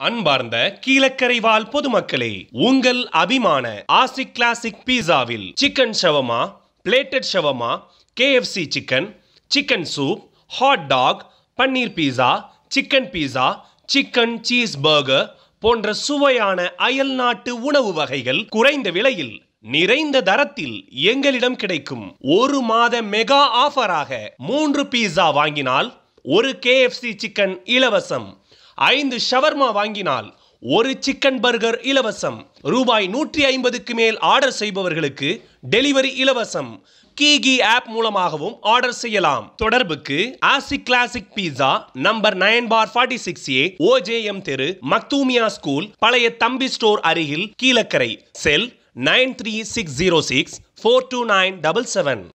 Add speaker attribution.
Speaker 1: அன்பார்ந்த கீழக்கரைவாழ் பொதுமக்களே உங்கள் அபிமான Ashiq classic பீஸாவில் chicken shawarma plated shawarma KFC chicken chicken soup hot dog paneer pizza chicken pizza chicken cheese burger போன்ற சுவையான அயல் நாட்டு உணவு வகைகள் குறைந்த விலையில் நிறைந்த தரத்தில் எங்களிடம் கிடைக்கும். ஒரு மாத மெகா ஆஃபராக மூன்று பீஸா வாங்கினால் ஒரு கேஎஃப்சி சிக்கன் இலவசம் ஐந்து ஷவர்மா வாங்கினால் ஒரு சிக்கன் பர்கர் இலவசம். ரூபாய் நூற்றி ஐம்பதுக்கு மேல் ஆர்டர் செய்பவர்களுக்கு டெலிவரி இலவசம். கீகி ஆப் மூலமாகவும் ஆர்டர் செய்யலாம். தொடர்புக்கு Ashi classic pizza number nine four forty six A OJM தெரு மக்தூமியா ஸ்கூல் பழைய தம்பி ஸ்டோர் அருகில் Kilakarai. Cell nine three six zero six four two nine double seven.